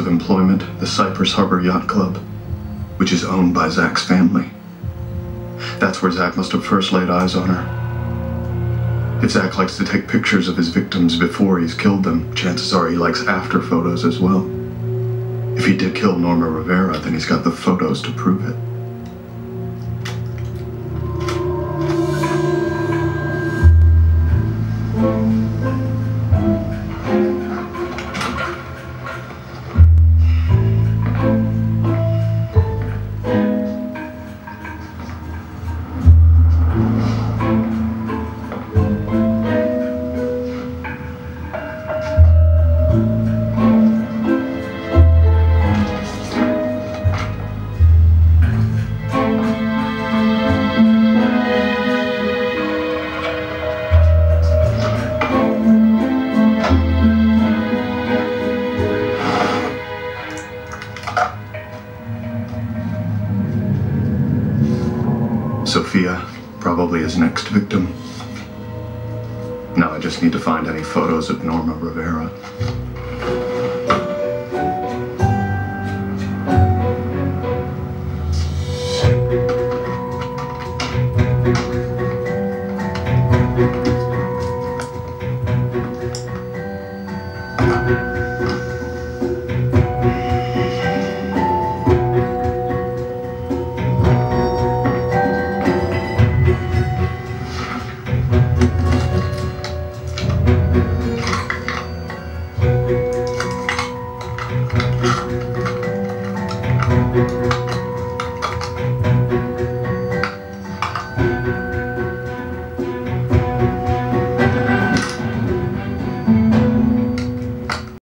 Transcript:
of employment, the Cypress Harbor Yacht Club, which is owned by Zach's family. That's where Zach must have first laid eyes on her. If Zach likes to take pictures of his victims before he's killed them, chances are he likes after photos as well. If he did kill Norma Rivera, then he's got the photos to prove it. Sophia, probably his next victim. Now I just need to find any photos of Norma Rivera.